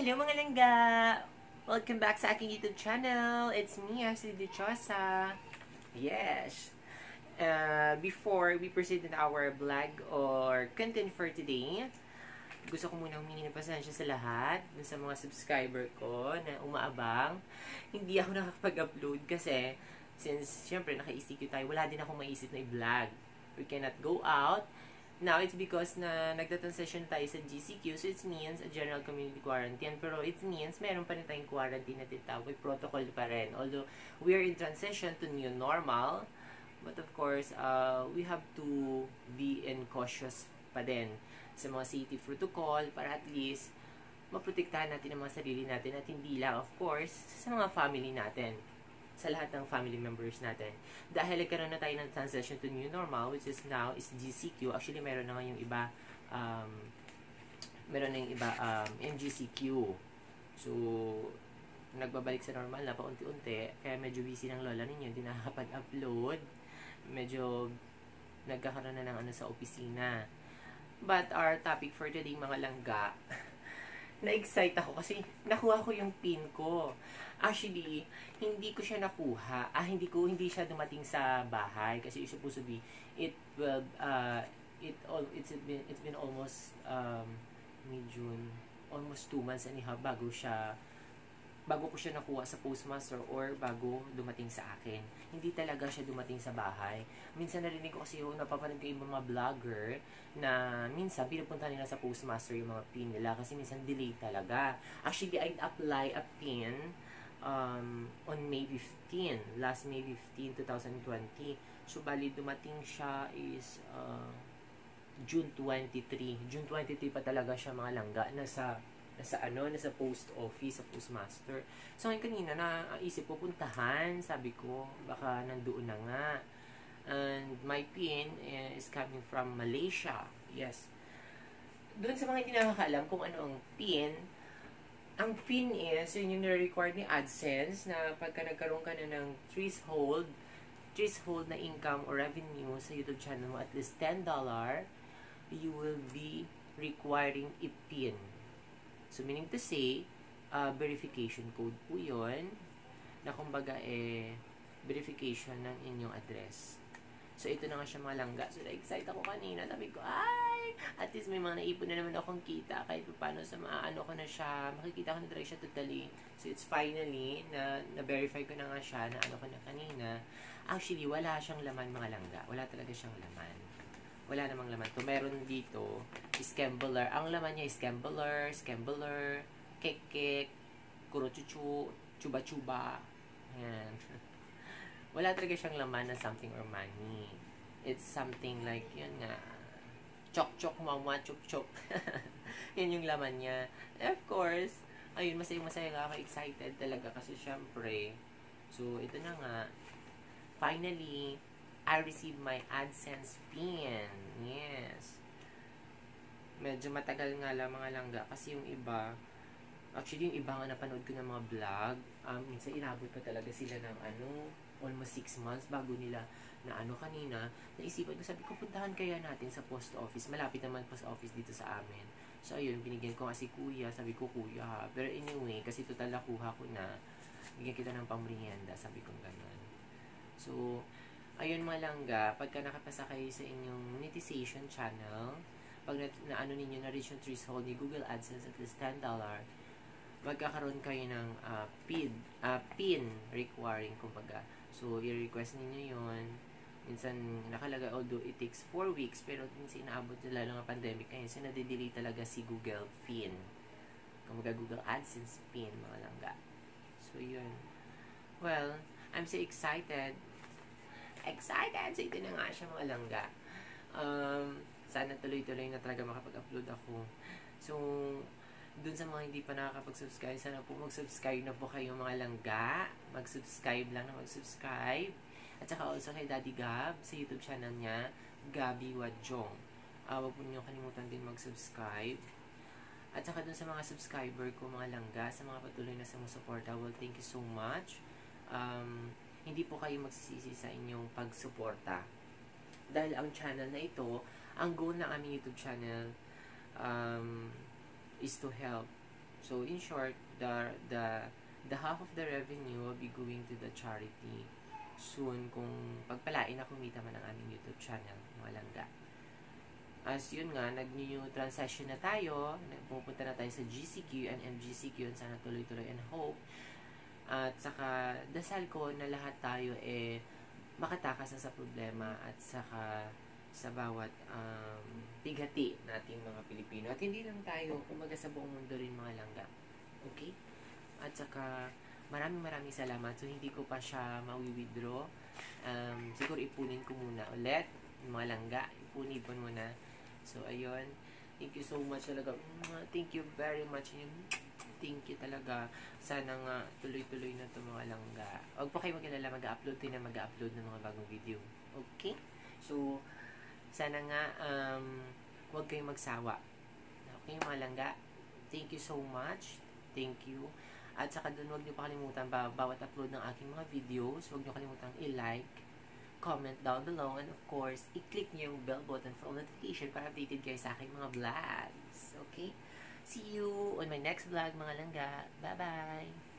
Hello mga langga! Welcome back sa aking YouTube channel. It's me, Ashley Dichosa. Yes. Uh, before we proceed in our vlog or content for today, gusto ko muna humingi ng pasensya sa lahat, sa mga subscriber ko na umaabang. Hindi ako nakakapag-upload kasi since syempre naka-ECQ tayo, wala din ako maisip na i-vlog. We cannot go out Now, it's because na nagta-transition tayo sa GCQ, so it means a general community quarantine. Pero it means meron pa rin tayong quarantine na tinatawag, protocol pa rin. Although, we are in transition to new normal, but of course, uh, we have to be in cautious pa din sa mga safety protocol para at least maprotektahan natin ang mga sarili natin at hindi lang, of course, sa mga family natin sa lahat ng family members natin. Dahil nagkaroon na tayo ng transition to new normal, which is now is GCQ. Actually, meron na yung iba, um, meron na yung iba um, MGCQ. So, nagbabalik sa normal na paunti-unti. Kaya medyo busy ng lola ninyo, hindi nakakapag-upload. Medyo nagkakaroon na ng ano sa opisina. But our topic for today, mga langga, na-excite ako kasi nakuha ko yung pin ko. Actually, hindi ko siya nakuha. Ah, hindi ko hindi siya dumating sa bahay kasi it's supposed to be it will uh it all it's been it's been almost um mid June almost two months anyhow bago siya bago ko siya nakuha sa postmaster or bago dumating sa akin. Hindi talaga siya dumating sa bahay. Minsan narinig ko kasi yung napapanood ko yung mga vlogger na minsan pinupunta nila sa postmaster yung mga pin nila kasi minsan delay talaga. Actually, I'd apply a pin um, on May 15, last May 15, 2020. So, bali dumating siya is uh, June 23. June 23 pa talaga siya mga langga. Nasa nasa ano, nasa post office, sa postmaster. So, ngayon kanina, naisip ko puntahan, sabi ko, baka nandoon na nga. And my pin is coming from Malaysia. Yes. Doon sa mga hindi nakakaalam kung ano ang pin, ang pin is, yun yung required ni AdSense na pagka nagkaroon ka na ng threshold, threshold na income or revenue sa YouTube channel mo at least $10, you will be requiring i-pin So, meaning to say, uh, verification code po yun na kumbaga eh, verification ng inyong address. So, ito na nga siya mga langga. So, na-excite ako kanina. Sabi ko, ay! At least may mga naipon na naman akong kita kahit paano sa maano ko na siya. Makikita ko na talaga siya totally. So, it's finally na na-verify ko na nga siya na ano ko na kanina. Actually, wala siyang laman mga langga. Wala talaga siyang laman wala namang laman to. Meron dito, scambular. Ang laman niya is scambular, scambular, kek-kek, kurochuchu, chuba-chuba. Ayan. wala talaga siyang laman na something or money. It's something like, yun nga, chok-chok, mama, chok-chok. yun yung laman niya. And of course, ayun, masaya-masaya nga ako, excited talaga kasi syempre, so, ito na nga, finally, I received my AdSense PIN. Yes. Medyo matagal nga lang mga langga kasi yung iba, actually yung iba nga napanood ko ng mga vlog, um, minsan inabot pa talaga sila ng ano, almost 6 months bago nila na ano kanina, naisipan ko, sabi ko, puntahan kaya natin sa post office. Malapit naman post office dito sa amin. So, ayun, binigyan ko nga si kuya. Sabi ko, kuya ha. Pero anyway, kasi total nakuha ko na, bigyan kita ng pamrienda. Sabi ko ganun. So, ayun mga langga, pagka nakapasa kayo sa inyong monetization channel, pag na, na ano ninyo na reach yung threshold ni Google AdSense at least $10, magkakaroon kayo ng uh, PIN, uh, PIN requiring kumbaga. So, i-request ninyo yon Minsan, nakalagay, although it takes 4 weeks, pero minsan inaabot na lalo ng pandemic ngayon, so nadidelay talaga si Google PIN. Kumbaga, Google AdSense PIN, mga langga. So, yun. Well, I'm so excited excited! So, ito na nga siya mga langga. Um, sana tuloy-tuloy na talaga makapag-upload ako. So, dun sa mga hindi pa nakakapag-subscribe, sana po mag-subscribe na po kayo mga langga. Mag-subscribe lang na mag-subscribe. At saka also kay Daddy Gab sa YouTube channel niya, Gabi Wadjong. Uh, huwag po niyo kalimutan din mag-subscribe. At saka dun sa mga subscriber ko, mga langga, sa mga patuloy na sumusuporta, well, thank you so much. Um, hindi po kayo magsisisi sa inyong pagsuporta. Dahil ang channel na ito, ang goal ng aming YouTube channel um, is to help So, in short, the, the, the half of the revenue will be going to the charity soon kung pagpalain na kumita man ang aming YouTube channel, mga langga. As yun nga, nag-new transaction na tayo, pupunta na tayo sa GCQ and MGCQ and sana tuloy-tuloy and hope. At saka, dasal ko na lahat tayo eh makatakas na sa problema at saka sa bawat um, bigati nating mga Pilipino. At hindi lang tayo, kumaga sa buong mundo rin mga langga. Okay? At saka, maraming maraming salamat. So, hindi ko pa siya ma-withdraw. Um, siguro ipunin ko muna ulit. Mga langga, ipunin muna. So, ayun. Thank you so much talaga. Thank you very much. Talaga. Sana nga tuloy-tuloy na ito mga langga. Huwag po kayo mag-alala. Mag-upload din na mag-upload ng mga bagong video. Okay? So, sana nga um, huwag kayong magsawa. Okay, mga langga? Thank you so much. Thank you. At saka doon, huwag niyo pa kalimutan ba, bawat upload ng aking mga videos, huwag niyo kalimutan i-like, comment down below, and of course, i-click niyo yung bell button for notification para updated kayo sa aking mga vlogs. Okay? See you on my next vlog, mga langga. Bye-bye!